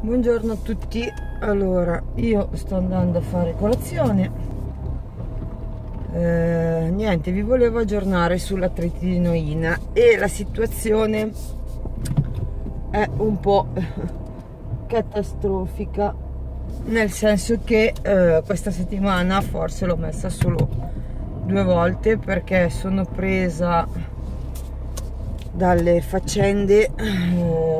buongiorno a tutti. Allora io sto andando a fare colazione. Eh, niente vi volevo aggiornare sulla tretinoina e la situazione è un po' catastrofica nel senso che eh, questa settimana forse l'ho messa solo due volte perché sono presa dalle faccende eh,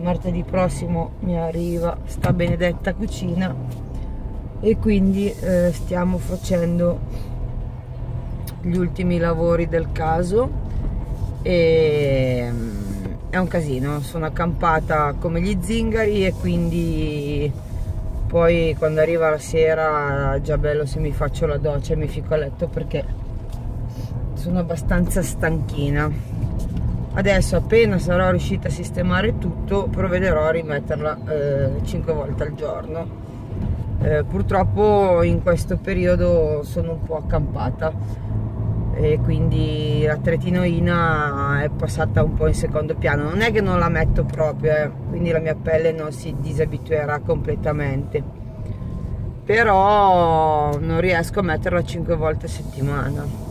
martedì prossimo mi arriva sta benedetta cucina. E quindi eh, stiamo facendo gli ultimi lavori del caso. E mm, è un casino sono accampata come gli zingari e quindi poi quando arriva la sera già bello se mi faccio la doccia e mi fico a letto perché sono abbastanza stanchina adesso appena sarò riuscita a sistemare tutto provvederò a rimetterla eh, 5 volte al giorno. Eh, purtroppo in questo periodo sono un po' accampata e quindi la tretinoina è passata un po' in secondo piano. Non è che non la metto proprio eh, quindi la mia pelle non si disabituerà completamente. Però non riesco a metterla 5 volte a settimana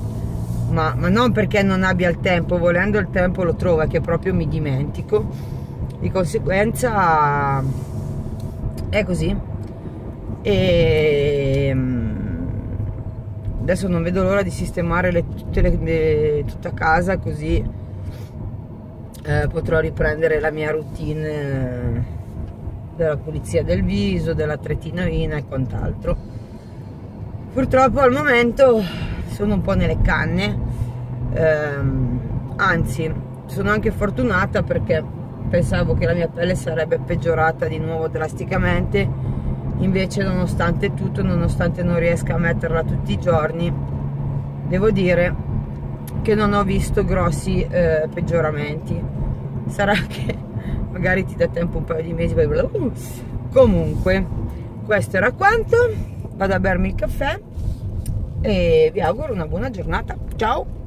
ma, ma, non perché non abbia il tempo, volendo il tempo lo trovo, è che proprio mi dimentico. Di conseguenza è così. E mm, adesso non vedo l'ora di sistemare le, tutte le, le, tutta casa così eh, potrò riprendere la mia routine della pulizia del viso, della tretinoina e quant'altro. Purtroppo al momento sono un po' nelle canne ehm, anzi sono anche fortunata perché pensavo che la mia pelle sarebbe peggiorata di nuovo drasticamente. Invece nonostante tutto nonostante non riesca a metterla tutti i giorni devo dire che non ho visto grossi eh, peggioramenti. Sarà che magari ti dà tempo un paio di mesi comunque questo era quanto. Vado a bermi il caffè e vi auguro una buona giornata. Ciao